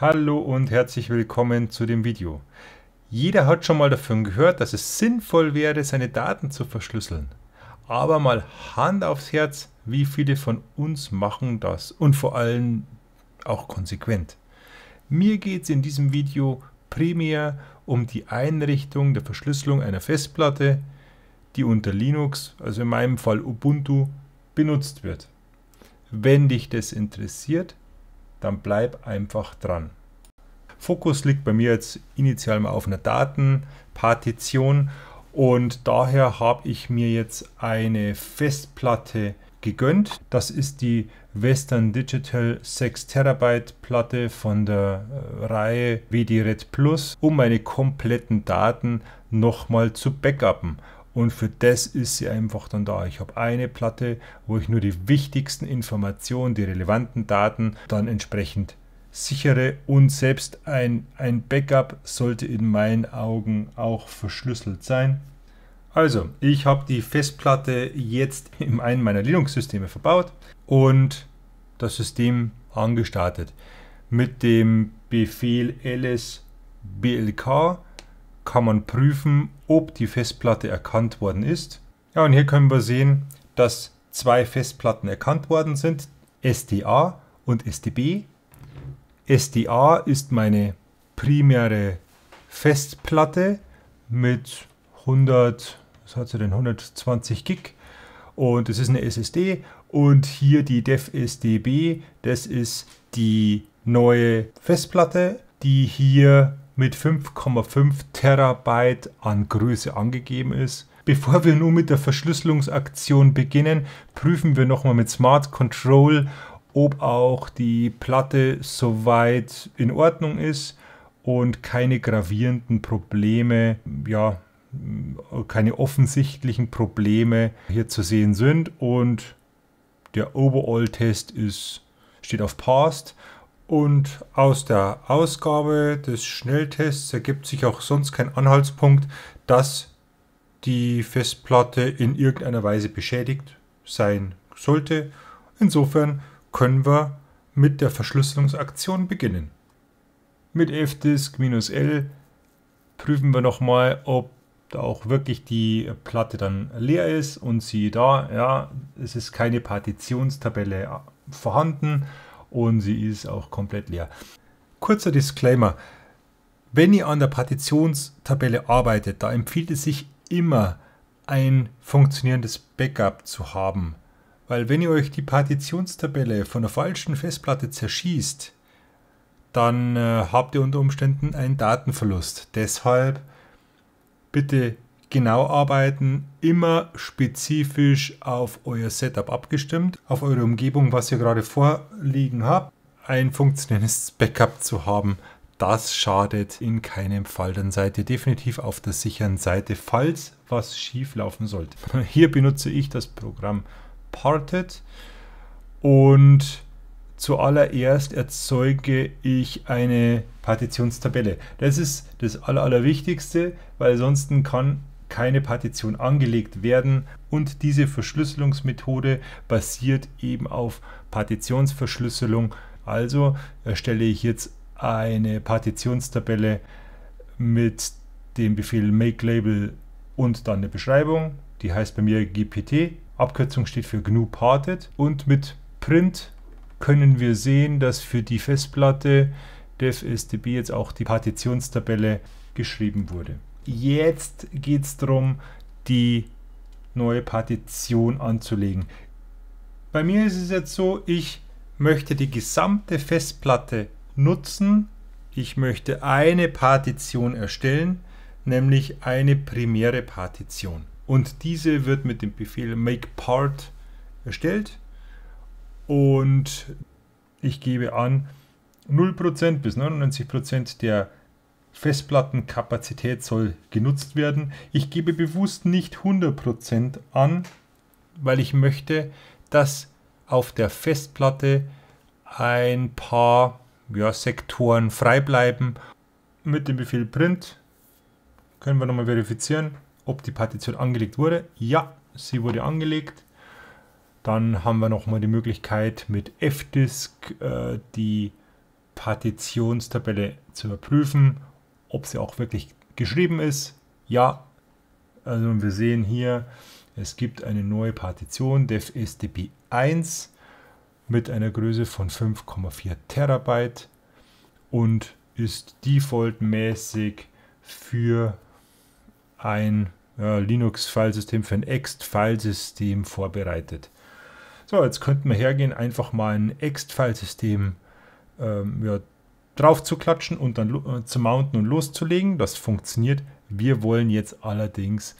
Hallo und herzlich willkommen zu dem Video. Jeder hat schon mal davon gehört, dass es sinnvoll wäre, seine Daten zu verschlüsseln. Aber mal Hand aufs Herz, wie viele von uns machen das und vor allem auch konsequent. Mir geht es in diesem Video primär um die Einrichtung der Verschlüsselung einer Festplatte, die unter Linux, also in meinem Fall Ubuntu, benutzt wird. Wenn dich das interessiert, dann bleib einfach dran. Fokus liegt bei mir jetzt initial mal auf einer Datenpartition und daher habe ich mir jetzt eine Festplatte gegönnt. Das ist die Western Digital 6 Terabyte Platte von der äh, Reihe WD-Red Plus, um meine kompletten Daten nochmal zu backuppen. Und für das ist sie einfach dann da. Ich habe eine Platte, wo ich nur die wichtigsten Informationen, die relevanten Daten dann entsprechend sichere und selbst ein, ein Backup sollte in meinen Augen auch verschlüsselt sein. Also, ich habe die Festplatte jetzt in einem meiner Linux-Systeme verbaut und das System angestartet. Mit dem Befehl lsblk kann man prüfen, ob die Festplatte erkannt worden ist. Ja, und hier können wir sehen, dass zwei Festplatten erkannt worden sind, SDA und SDB. SDA ist meine primäre Festplatte mit 100, was hat sie denn, 120 Gig und es ist eine SSD und hier die DevSDB, das ist die neue Festplatte, die hier mit 5,5 Terabyte an Größe angegeben ist. Bevor wir nun mit der Verschlüsselungsaktion beginnen, prüfen wir nochmal mit Smart Control, ob auch die Platte soweit in Ordnung ist und keine gravierenden Probleme, ja, keine offensichtlichen Probleme hier zu sehen sind und der Overall-Test steht auf Passed und aus der Ausgabe des Schnelltests ergibt sich auch sonst kein Anhaltspunkt, dass die Festplatte in irgendeiner Weise beschädigt sein sollte. Insofern können wir mit der Verschlüsselungsaktion beginnen. Mit fdisk-l prüfen wir nochmal, ob da auch wirklich die Platte dann leer ist und siehe da, ja, es ist keine Partitionstabelle vorhanden und sie ist auch komplett leer. Kurzer Disclaimer. Wenn ihr an der Partitionstabelle arbeitet, da empfiehlt es sich immer ein funktionierendes Backup zu haben. Weil wenn ihr euch die Partitionstabelle von der falschen Festplatte zerschießt, dann äh, habt ihr unter Umständen einen Datenverlust. Deshalb bitte genau arbeiten, immer spezifisch auf euer Setup abgestimmt, auf eure Umgebung, was ihr gerade vorliegen habt. Ein funktionierendes Backup zu haben, das schadet in keinem Fall. Dann seid ihr definitiv auf der sicheren Seite, falls was schief laufen sollte. Hier benutze ich das Programm Parted und zuallererst erzeuge ich eine Partitionstabelle. Das ist das Allerwichtigste, weil sonst kann keine Partition angelegt werden und diese Verschlüsselungsmethode basiert eben auf Partitionsverschlüsselung. Also erstelle ich jetzt eine Partitionstabelle mit dem Befehl make label und dann eine Beschreibung. Die heißt bei mir GPT. Abkürzung steht für GNU Parted und mit print können wir sehen, dass für die Festplatte DevSDB jetzt auch die Partitionstabelle geschrieben wurde. Jetzt geht es darum, die neue Partition anzulegen. Bei mir ist es jetzt so, ich möchte die gesamte Festplatte nutzen. Ich möchte eine Partition erstellen, nämlich eine primäre Partition. Und diese wird mit dem Befehl makePart erstellt. Und ich gebe an, 0% bis 99% der Festplattenkapazität soll genutzt werden. Ich gebe bewusst nicht 100% an, weil ich möchte, dass auf der Festplatte ein paar ja, Sektoren frei bleiben. Mit dem Befehl print können wir nochmal verifizieren, ob die Partition angelegt wurde. Ja, sie wurde angelegt. Dann haben wir nochmal die Möglichkeit mit fdisk äh, die Partitionstabelle zu überprüfen, ob sie auch wirklich geschrieben ist. Ja, also wir sehen hier, es gibt eine neue Partition DevSDP 1 mit einer Größe von 5,4 Terabyte und ist defaultmäßig für ein ja, Linux-Filesystem, für ein Ext-Filesystem vorbereitet. So, jetzt könnten wir hergehen, einfach mal ein Ext-Filesystem ähm, ja, drauf zu klatschen und dann äh, zu mounten und loszulegen. Das funktioniert. Wir wollen jetzt allerdings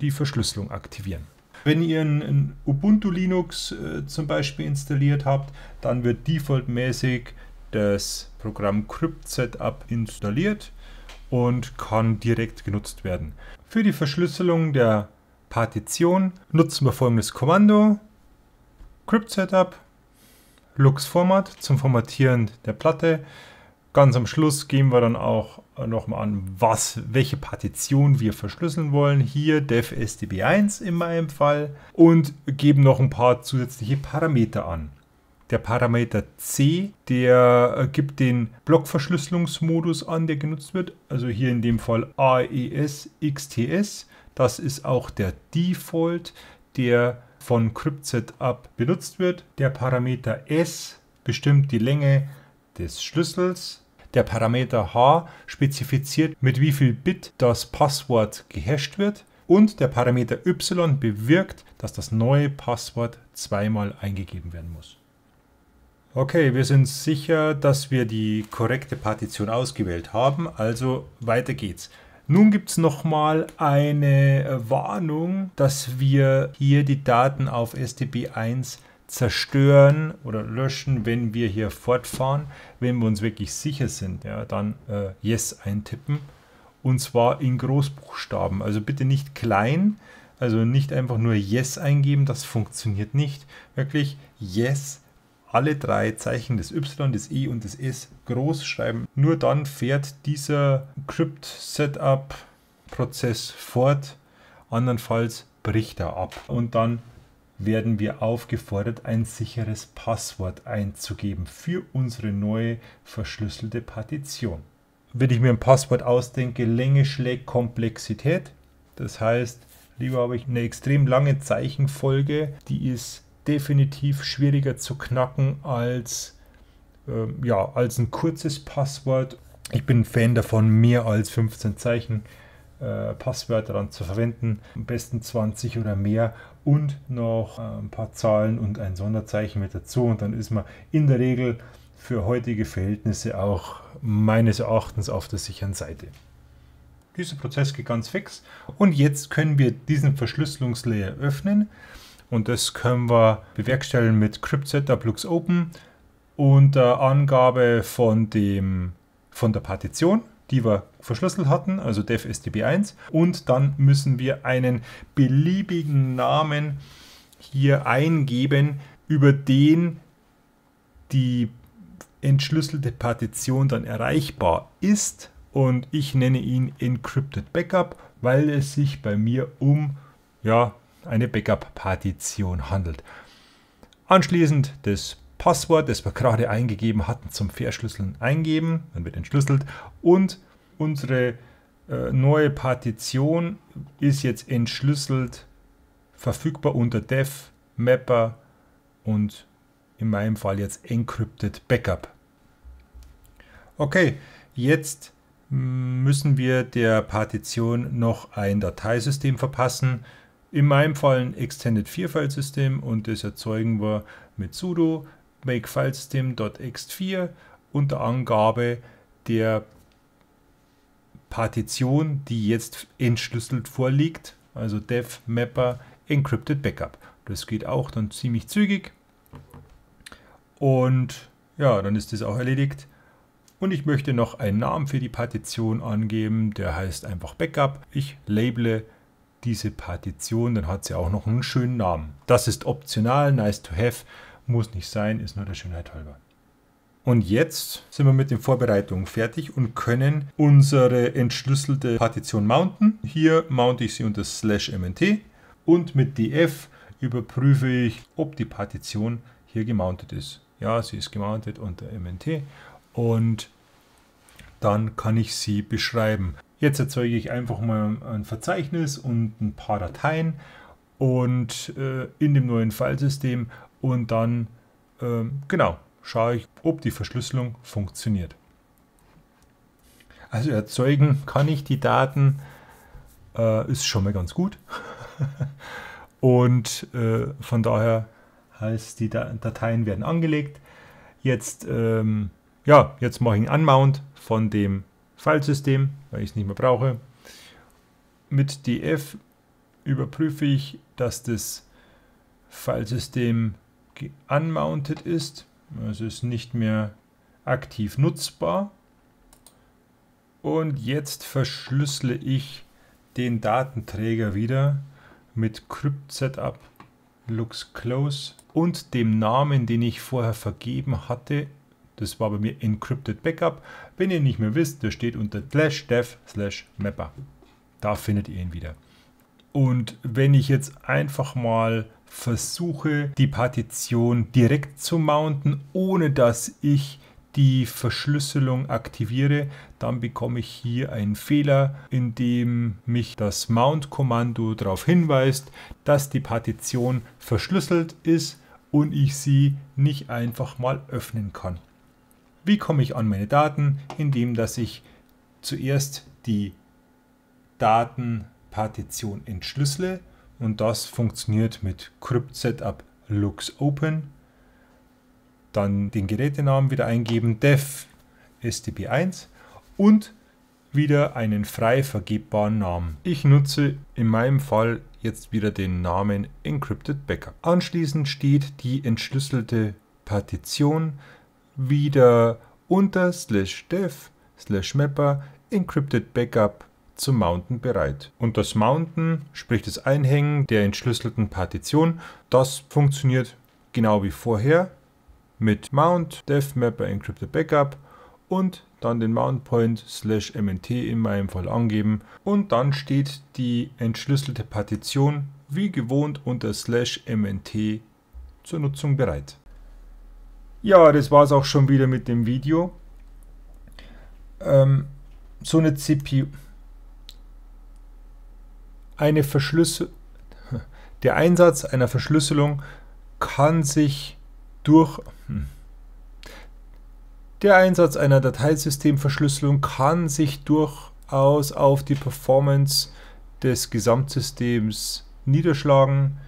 die Verschlüsselung aktivieren. Wenn ihr ein, Ubuntu Linux äh, zum Beispiel installiert habt, dann wird defaultmäßig das Programm Crypt Setup installiert und kann direkt genutzt werden. Für die Verschlüsselung der Partition nutzen wir folgendes Kommando Crypt Setup Lux Format zum Formatieren der Platte. Ganz am Schluss gehen wir dann auch nochmal an, was, welche Partition wir verschlüsseln wollen. Hier dev SDB1 in meinem Fall und geben noch ein paar zusätzliche Parameter an. Der Parameter C, der gibt den Blockverschlüsselungsmodus an, der genutzt wird. Also hier in dem Fall AES XTS. Das ist auch der Default, der von CryptSetup benutzt wird. Der Parameter S bestimmt die Länge des Schlüssels. Der Parameter H spezifiziert, mit wie viel Bit das Passwort gehasht wird. Und der Parameter Y bewirkt, dass das neue Passwort zweimal eingegeben werden muss. Okay, wir sind sicher, dass wir die korrekte Partition ausgewählt haben, also weiter geht's. Nun gibt es nochmal eine äh, Warnung, dass wir hier die Daten auf STB1 zerstören oder löschen, wenn wir hier fortfahren. Wenn wir uns wirklich sicher sind, ja, dann äh, Yes eintippen. Und zwar in Großbuchstaben. Also bitte nicht klein, also nicht einfach nur Yes eingeben, das funktioniert nicht. Wirklich Yes alle drei Zeichen des Y, des E und des S groß schreiben. Nur dann fährt dieser Crypt-Setup-Prozess fort. Andernfalls bricht er ab. Und dann werden wir aufgefordert, ein sicheres Passwort einzugeben für unsere neue verschlüsselte Partition. Wenn ich mir ein Passwort ausdenke, Länge schlägt Komplexität. Das heißt, lieber habe ich eine extrem lange Zeichenfolge, die ist definitiv schwieriger zu knacken als, äh, ja, als ein kurzes Passwort. Ich bin Fan davon, mehr als 15 Zeichen äh, Passwörter dann zu verwenden. Am besten 20 oder mehr und noch äh, ein paar Zahlen und ein Sonderzeichen mit dazu. Und dann ist man in der Regel für heutige Verhältnisse auch meines Erachtens auf der sicheren Seite. Dieser Prozess geht ganz fix und jetzt können wir diesen Verschlüsselungslayer öffnen. Und das können wir bewerkstelligen mit CryptSetup Lux Open unter Angabe von, dem, von der Partition, die wir verschlüsselt hatten, also defstb1. Und dann müssen wir einen beliebigen Namen hier eingeben, über den die entschlüsselte Partition dann erreichbar ist. Und ich nenne ihn Encrypted Backup, weil es sich bei mir um ja, eine Backup-Partition handelt. Anschließend das Passwort, das wir gerade eingegeben hatten, zum Verschlüsseln eingeben, dann wird entschlüsselt und unsere äh, neue Partition ist jetzt entschlüsselt verfügbar unter dev, mapper und in meinem Fall jetzt encrypted backup. Okay, jetzt müssen wir der Partition noch ein Dateisystem verpassen. In meinem Fall ein Extended 4-File-System und das erzeugen wir mit sudo make filesystem.ext4 unter Angabe der Partition, die jetzt entschlüsselt vorliegt, also dev mapper encrypted backup. Das geht auch dann ziemlich zügig. Und ja, dann ist das auch erledigt. Und ich möchte noch einen Namen für die Partition angeben, der heißt einfach Backup. Ich labele diese Partition, dann hat sie auch noch einen schönen Namen. Das ist optional, nice to have, muss nicht sein, ist nur der Schönheit halber. Und jetzt sind wir mit den Vorbereitungen fertig und können unsere entschlüsselte Partition mounten. Hier mounte ich sie unter slash mnt und mit df überprüfe ich, ob die Partition hier gemountet ist. Ja, sie ist gemountet unter mnt und dann kann ich sie beschreiben. Jetzt erzeuge ich einfach mal ein Verzeichnis und ein paar Dateien und äh, in dem neuen Filesystem und dann äh, genau schaue ich, ob die Verschlüsselung funktioniert. Also erzeugen kann ich die Daten, äh, ist schon mal ganz gut. und äh, von daher heißt die Dateien werden angelegt. Jetzt, ähm, ja, jetzt mache ich einen Unmount von dem Filesystem, weil ich es nicht mehr brauche. Mit df überprüfe ich, dass das Filesystem unmounted ist. Also ist nicht mehr aktiv nutzbar. Und jetzt verschlüssele ich den Datenträger wieder mit Crypt Setup looks close und dem Namen, den ich vorher vergeben hatte. Das war bei mir Encrypted Backup. Wenn ihr nicht mehr wisst, der steht unter slash dev slash mapper. Da findet ihr ihn wieder. Und wenn ich jetzt einfach mal versuche, die Partition direkt zu mounten, ohne dass ich die Verschlüsselung aktiviere, dann bekomme ich hier einen Fehler, in dem mich das Mount-Kommando darauf hinweist, dass die Partition verschlüsselt ist und ich sie nicht einfach mal öffnen kann. Wie komme ich an meine Daten? Indem dass ich zuerst die Datenpartition entschlüssele und das funktioniert mit Crypt Setup looks open. Dann den Gerätenamen wieder eingeben, dev stp1 und wieder einen frei vergebbaren Namen. Ich nutze in meinem Fall jetzt wieder den Namen Encrypted Backup. Anschließend steht die entschlüsselte Partition wieder unter slash dev slash mapper encrypted backup zum Mounten bereit. Und das Mounten, sprich das Einhängen der entschlüsselten Partition, das funktioniert genau wie vorher mit Mount dev mapper encrypted backup und dann den Mount Point slash mnt in meinem Fall angeben und dann steht die entschlüsselte Partition wie gewohnt unter slash mnt zur Nutzung bereit. Ja, das war es auch schon wieder mit dem Video. Ähm, so eine CPU, eine Verschlüssel der Einsatz einer Verschlüsselung kann sich durch hm, der Einsatz einer Dateisystemverschlüsselung kann sich durchaus auf die Performance des Gesamtsystems niederschlagen.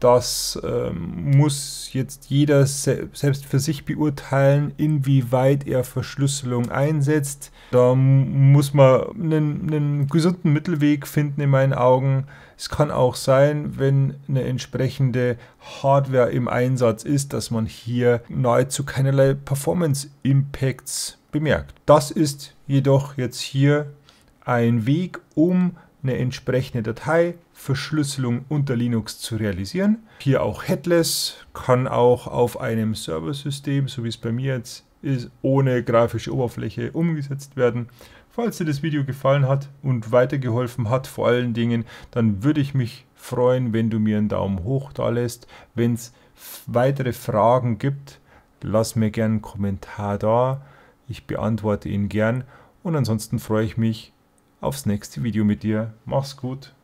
Das ähm, muss jetzt jeder se selbst für sich beurteilen, inwieweit er Verschlüsselung einsetzt. Da muss man einen, einen gesunden Mittelweg finden in meinen Augen. Es kann auch sein, wenn eine entsprechende Hardware im Einsatz ist, dass man hier nahezu keinerlei Performance Impacts bemerkt. Das ist jedoch jetzt hier ein Weg, um eine entsprechende Dateiverschlüsselung unter Linux zu realisieren. Hier auch Headless, kann auch auf einem Serversystem, so wie es bei mir jetzt ist, ohne grafische Oberfläche umgesetzt werden. Falls dir das Video gefallen hat und weitergeholfen hat, vor allen Dingen, dann würde ich mich freuen, wenn du mir einen Daumen hoch da lässt. Wenn es weitere Fragen gibt, lass mir gerne einen Kommentar da. Ich beantworte ihn gern und ansonsten freue ich mich aufs nächste Video mit dir. Mach's gut.